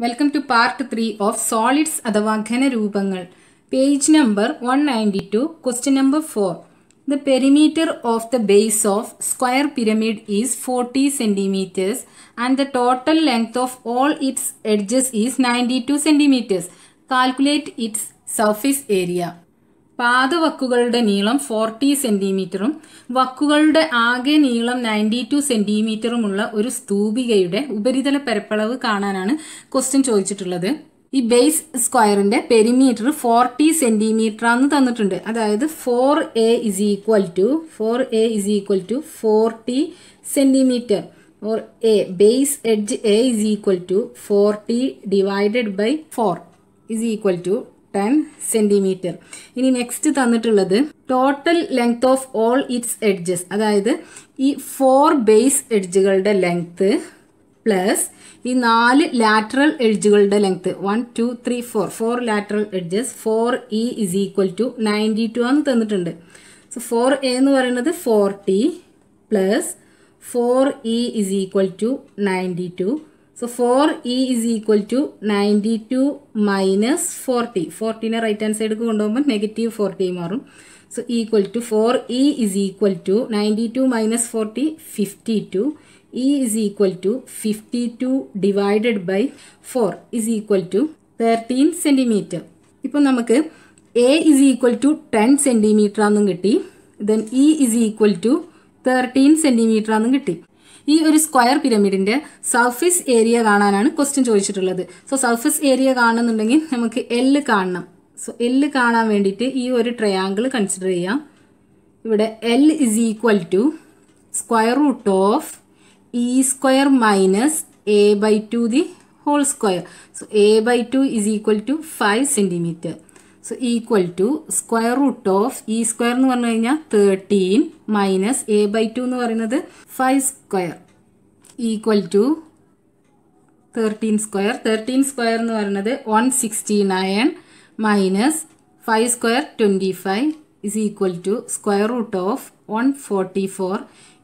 Welcome to part three of solids അഥവാ ഘനരൂപങ്ങൾ. Page number one ninety two question number four the perimeter of the base of square pyramid is forty centimetres and the total length of all its edges is ninety two centimetres calculate its surface area പാദവക്കുകളുടെ നീളം forty സെന്റിമീറ്ററും വക്കുകളുടെ ആകെ നീളം ninety to സെന്റിമീറ്ററുമുള്ള ഒരു സ്തൂപികയുടെ ഉപരിതല പരപ്പളവ് കാണാനാണ് question ചോദിച്ചിട്ടുള്ളത്. ഈ base സ്ക്വയറിന്റെ പെരിമീറ്റർ ഫോർട്ടി സെന്റിമീറ്റർ ആണ് തന്നിട്ടുണ്ട്. അതായത് four a is equal to four a is equal to forty centimetre or a base edge a is equal to forty divided by four is equal to ten centimetre ഇനി next തന്നിട്ടുള്ളത് total length of all its edges അതായത് ഈ four base എഡ്ജുകളുടെ length plus ഈ നാല് lateral എഡ്ജുകളുടെ length one two three four four lateral edges four e is equal to ninety two ആണ് തന്നിട്ടുണ്ട്. So four A എന്ന് പറയുന്നത് forty plus four e is equal to ninety two so four e is equal to ninety two minus forty ഫോർട്ടീനെ right hand side കൊണ്ടുപോകുമ്പോൾ negative forty മാറും. So equal to four e is equal to ninety two minus forty fifty two e is equal to fifty two divided by four is equal to thirteen centimetre ഇപ്പം നമുക്ക് a is equal to ten centimetre ആണെന്നും കിട്ടി. Then e is equal to thirteen centimetre ആണെന്നും കിട്ടി. ഈ ഒരു square പിരമിഡിന്റെ surface area കാണാനാണ് ക്വസ്റ്റ്യൻ ചോദിച്ചിട്ടുള്ളത്. സോ സർഫേസ് ഏരിയ കാണുന്നുണ്ടെങ്കിൽ നമുക്ക് എല്ല് കാണണം. സോ എല്ല് കാണാൻ വേണ്ടിയിട്ട് ഈ ഒരു ട്രയാങ്കിൾ കൺസിഡർ ചെയ്യാം. ഇവിടെ l is equal to square root of e square minus a by two the whole square so a by two is equal to five centimetre so equal to square root of e square എന്ന് പറഞ്ഞു കഴിഞ്ഞാൽ thirteen minus a by two എന്ന് പറയുന്നത് five square equal to thirteen square thirteen square എന്ന് പറയുന്നത് one sixty nine minus five square twenty five is equal to square root of one forty four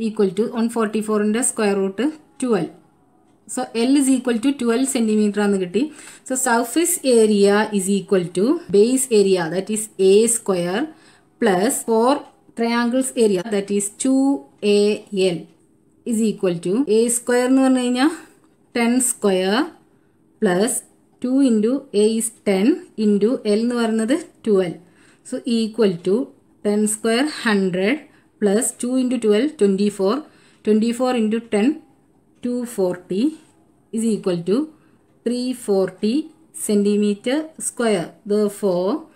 equal to one forty ഫോറിന്റെ square root twelve so L is equal to twelve centimetre ആണ് കിട്ടി. So surface area is equal to base area that is a square plus four triangles area that is two a L is equal to a square എന്ന് പറഞ്ഞു കഴിഞ്ഞാൽ ten square plus two into a is ten into L എന്ന് പറയുന്നത് twelve so equal to ten square hundred plus two into twelve twenty four twenty four into ten 240 is equal to 340 centimeter square. Therefore,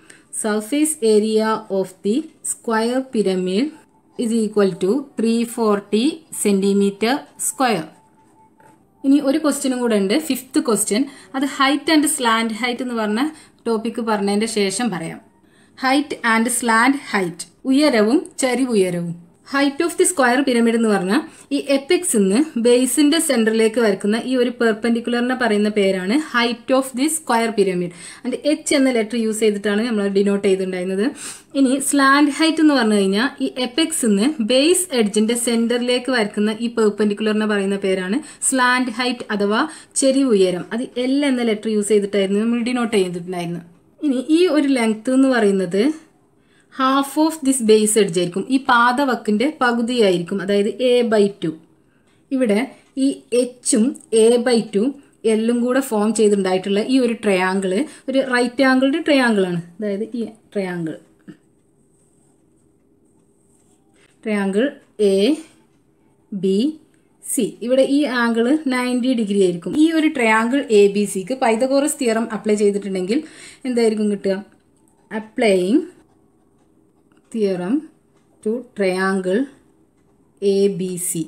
surface area of the square pyramid is equal to 340 centimeter square. ഇനി ഒരു ക്വസ്റ്റ്യനും കൂടെ ഉണ്ട്. Fifth question അത് height and slant height എന്ന് പറഞ്ഞ topic പറഞ്ഞതിന്റെ ശേഷം പറയാം. ഹൈറ്റ് ആൻഡ് സ്ലാൻഡ് ഹൈറ്റ് ഉയരവും ചരിവുയരവും. Height of the square pyramid എന്ന് പറഞ്ഞാൽ ഈ എപ്പിക്സ് നിന്ന് ബേസിന്റെ സെന്ററിലേക്ക് വരക്കുന്ന ഈ ഒരു പെർപെൻഡിക്കുലറിനെ പറയുന്ന പേരാണ് height of the square pyramid and h എന്ന ലെറ്റർ യൂസ് ചെയ്തിട്ടാണ് നമ്മൾ ഡിനോട്ട് ചെയ്തിട്ടുണ്ടായിരുന്നത്. ഇനി സ്ലാൻഡ് ഹൈറ്റ് എന്ന് പറഞ്ഞു കഴിഞ്ഞാൽ ഈ എപ്പിക്സ് നിന്ന് ബേസ് എഡ്ജിന്റെ സെന്ററിലേക്ക് വരക്കുന്ന ഈ പെർപെൻഡിക്കുലറിനെ പറയുന്ന പേരാണ് സ്ലാൻഡ് ഹൈറ്റ് അഥവാ ചെരിവ് ഉയരം. അത് എൽ എന്ന ലെറ്റർ യൂസ് ചെയ്തിട്ടായിരുന്നു നമ്മൾ ഡിനോട്ട് ചെയ്തിട്ടുണ്ടായിരുന്നു ഇനി ഈ ഒരു ലെങ്ത് എന്ന് പറയുന്നത് half of this base edge ആയിരിക്കും ഈ പാദവക്കിന്റെ പകുതിയായിരിക്കും. അതായത് എ ബൈ ടു ഇവിടെ ഈ എച്ചും എ ബൈ ടു എല്ലും കൂടെ ഫോം ചെയ്തിട്ടുണ്ടായിട്ടുള്ള ഈ ഒരു ട്രയാങ്കിൾ ഒരു റൈറ്റ് ആംഗിളുടെ ട്രയാങ്കിൾ ആണ്. അതായത് ഈ triangle triangle A B C ഇവിടെ ഈ ആംഗിൾ നയന്റി ഡിഗ്രി ആയിരിക്കും. ഈ ഒരു ട്രയാങ്കിൾ എ ബി സിക്ക് പൈതകോറസ് തിയറം അപ്ലൈ ചെയ്തിട്ടുണ്ടെങ്കിൽ എന്തായിരിക്കും കിട്ടുക? Applying theorem to triangle A B C.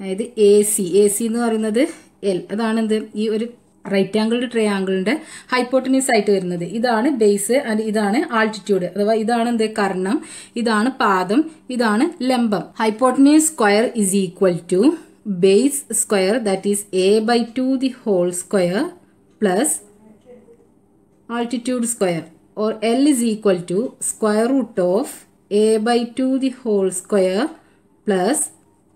അതായത് എ സി. എ സി എന്ന് പറയുന്നത് എൽ. അതാണ് എന്ത് ഈ ഒരു റൈറ്റ് ആംഗിൾഡ് ട്രയാങ്കിളിന്റെ ഹൈപ്പോട്ടനീസ് ആയിട്ട് വരുന്നത്. ഇതാണ് ബേസ് ആൻഡ് ഇതാണ് ആൾട്ടിറ്റ്യൂഡ്. അഥവാ ഇതാണ് എന്ത്? കർണം. ഇതാണ് പാദം. ഇതാണ് ലംബം. Hypotenuse square is equal to base square that is a by two the whole square plus altitude square. Or L is equal to square root of a by 2 the whole square plus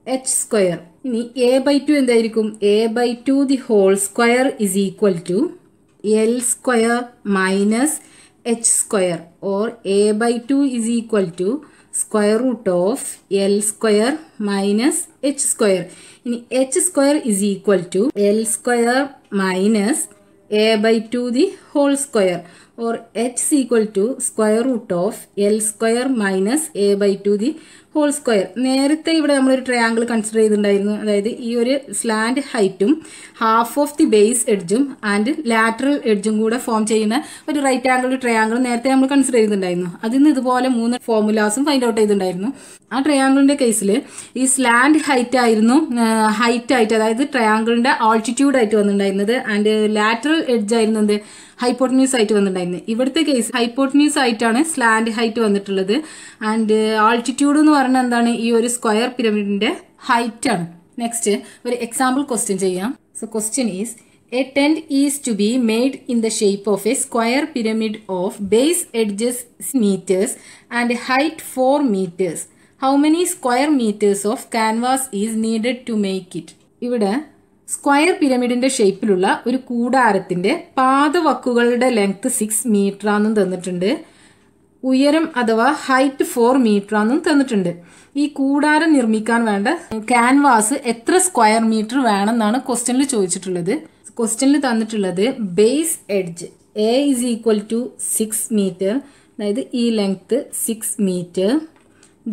h square. ഇനി A by two എന്തായിരിക്കും? A by two the whole square is equal to L square minus h square or a by two is equal to square root of L square minus h square ഇനി h square is equal to L square minus a by two the whole square or h is equal to square root of L square minus a by two the whole square നേരത്തെ ഇവിടെ നമ്മളൊരു triangle consider ചെയ്തിട്ടുണ്ടായിരുന്നു. അതായത് ഈ ഒരു slant ഹൈറ്റും half of the base എഡ്ജും and lateral എഡ്ജും കൂടെ ഫോം ചെയ്യുന്ന ഒരു റൈറ്റ് ആംഗിൾ ട്രയാങ്കിൾ നേരത്തെ നമ്മൾ കൺസിഡർ ചെയ്തിട്ടുണ്ടായിരുന്നു. അതിൽ നിന്ന് ഇതുപോലെ മൂന്ന് ഫോമുലാസും ഫൈൻഡ് ഔട്ട് ചെയ്തിട്ടുണ്ടായിരുന്നു. ആ ട്രയാങ്കിളിന്റെ കേസിൽ ഈ സ്ലാൻഡ് ഹൈറ്റ് ആയിരുന്നു ഹൈറ്റ് ആയിട്ട് അതായത് ട്രയാങ്കിളിന്റെ ആൾട്ടിറ്റ്യൂഡ് ആയിട്ട് വന്നിട്ടുണ്ടായിരുന്നത്. ആൻഡ് ലാറ്ററൽ എഡ്ജ് ആയിരുന്നു എന്ത്? ഹൈപ്പോട്ടന്യൂസ് ആയിട്ട് വന്നിട്ടുണ്ടായിരുന്നത് ഇവിടുത്തെ കേസ് ഹൈപ്പോട്ടന്യൂസ് ആയിട്ടാണ് സ്ലാൻഡ് ഹൈറ്റ് വന്നിട്ടുള്ളത്. ആൻഡ് ആൾട്ടിറ്റ്യൂഡ് എന്ന് പറഞ്ഞാൽ എന്താണ്? ഈ ഒരു സ്ക്വയർ പിരമിഡിന്റെ ഹൈറ്റ് ആണ്. നെക്സ്റ്റ് ഒരു എക്സാമ്പിൾ ക്വസ്റ്റ്യൻ ചെയ്യാം. So question is a tent is to be made in the shape of a square pyramid of base edges metres and height four metres how many square metres of canvas is needed to make it ഇവിടെ square പിരമിഡിന്റെ ഷേപ്പിലുള്ള ഒരു കൂടാരത്തിന്റെ പാദവക്കുകളുടെ length six meter ആണെന്നും തന്നിട്ടുണ്ട്. ഉയരം അഥവാ ഹൈറ്റ് ഫോർ മീറ്റർ ആണെന്നും തന്നിട്ടുണ്ട്. ഈ കൂടാരം നിർമ്മിക്കാൻ വേണ്ട ക്യാൻവാസ് എത്ര സ്ക്വയർ മീറ്റർ വേണമെന്നാണ് ക്വസ്റ്റ്യനിൽ ചോദിച്ചിട്ടുള്ളത്. ക്വസ്റ്റ്യനിൽ തന്നിട്ടുള്ളത് base edge a is equal to six metre അതായത് ഈ length six metre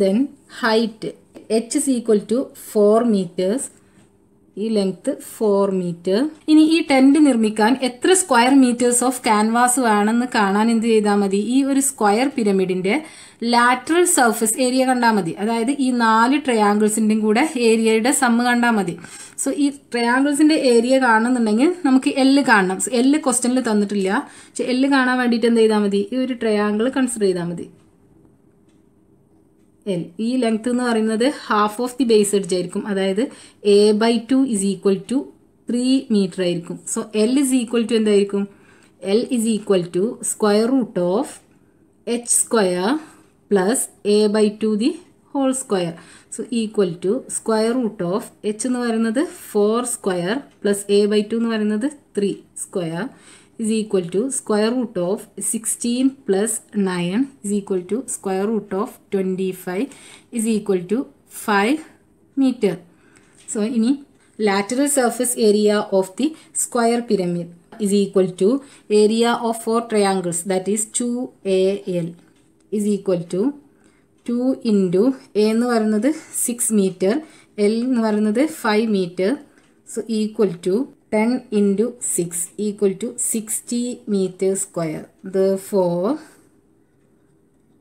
then height h is equal to four metres ഈ ലെങ്ത് ഫോർ മീറ്റർ ഇനി ഈ ടെന്റ് നിർമ്മിക്കാൻ എത്ര സ്ക്വയർ മീറ്റേഴ്സ് ഓഫ് ക്യാൻവാസ് വേണമെന്ന് കാണാൻ എന്ത് ചെയ്താൽ മതി? ഈ ഒരു സ്ക്വയർ പിരമിഡിന്റെ ലാറ്ററൽ സർഫസ് ഏരിയ കണ്ടാൽ മതി. അതായത് ഈ നാല് ട്രയാങ്കിൾസിന്റെയും കൂടെ ഏരിയയുടെ സമ്മ് കണ്ടാൽ മതി. സോ ഈ ട്രയാങ്കിൾസിന്റെ ഏരിയ കാണുന്നുണ്ടെങ്കിൽ നമുക്ക് എല്ല് കാണണം. എല്ല് ക്വസ്റ്റനിൽ തന്നിട്ടില്ല. പക്ഷെ എല്ല് കാണാൻ വേണ്ടിയിട്ട് എന്ത് ചെയ്താൽ മതി? ഈ ഒരു ട്രയാങ്കിൾ കൺസിഡർ ചെയ്താൽ മതി. എൽ ഈ ലെങ്ത് എന്ന് പറയുന്നത് half of the base edge ആയിരിക്കും. അതായത് a by two is equal to three metre ആയിരിക്കും. So L is equal to എന്തായിരിക്കും? L is equal to square root of h square plus a by two the whole square so equal to square root of h എന്ന് പറയുന്നത് four square plus a by two എന്ന് പറയുന്നത് three square is equal to square root of 16 plus 9 is equal to square root of 25 is equal to 5 meter. So, ini lateral surface area of the square pyramid is equal to area of four triangles that is 2AL is equal to 2 into A എന്ന് പറയുന്നത് 6 meter L എന്ന് പറയുന്നത് 5 meter so equal to 10 into 6 equal to 60 meter square. Therefore,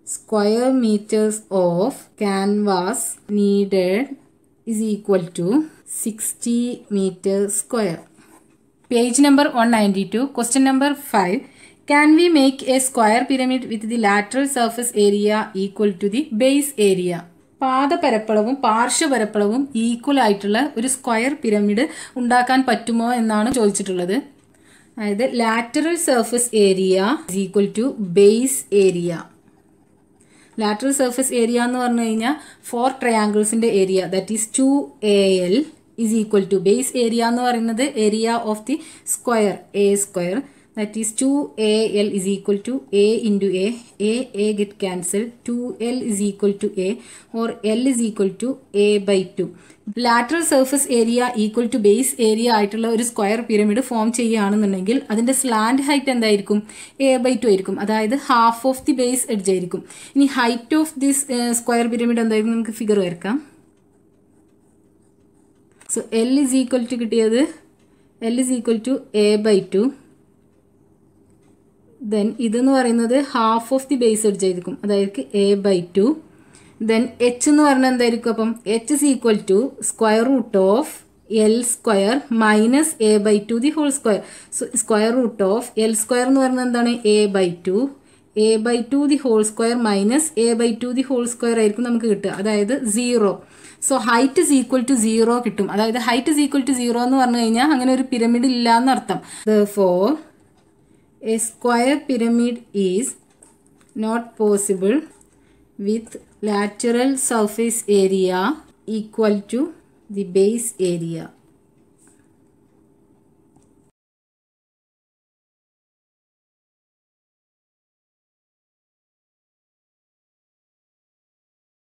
square meters of canvas needed is equal to 60 meter square. Page number 192, question number 5. Can we make a square pyramid with the lateral surface area equal to the base area? പാദപരപ്പളവും പാർശ്വപരപ്പളവും equal ആയിട്ടുള്ള ഒരു square pyramid ഉണ്ടാക്കാൻ പറ്റുമോ എന്നാണ് ചോദിച്ചിട്ടുള്ളത്. അതായത് lateral surface area equal to base area lateral surface area എന്ന് പറഞ്ഞു കഴിഞ്ഞാൽ four ട്രയാങ്കിൾസിന്റെ area that is two a L is equal to base area എന്ന് പറയുന്നത് area of the square a square that is 2al is equal to a into a. A a get cancelled. 2l is equal to a or l is equal to a by 2 lateral surface area equal to base area ആയിട്ടുള്ള ഒരു square pyramid form ചെയ്യുകയാണെന്നുണ്ടെങ്കിൽ അതിന്റെ slant height എന്തായിരിക്കും? A by two ആയിരിക്കും. അതായത് half of the base edge ആയിരിക്കും. ഇനി height of this square pyramid എന്തായിരിക്കും? നമുക്ക് ഫിഗർ വരക്കാം. So L is equal to കിട്ടിയത് L is equal to a by two then ഇതെന്ന് പറയുന്നത് half of the base edge ആയിരിക്കും. അതായത് a by two then h എന്ന് പറഞ്ഞാൽ എന്തായിരിക്കും അപ്പം? H is equal to square root of L square minus a by two the whole square square root of L square എന്ന് പറഞ്ഞാൽ എന്താണ്? A by two a by two the whole square minus a by two the whole square ആയിരിക്കും നമുക്ക് കിട്ടുക. അതായത് zero so height is equal to zero കിട്ടും. അതായത് height is equal to zero എന്ന് പറഞ്ഞു കഴിഞ്ഞാൽ അങ്ങനെ ഒരു പിരമിഡ് ഇല്ല എന്നർത്ഥം. For a square pyramid is not possible with lateral surface area equal to the base area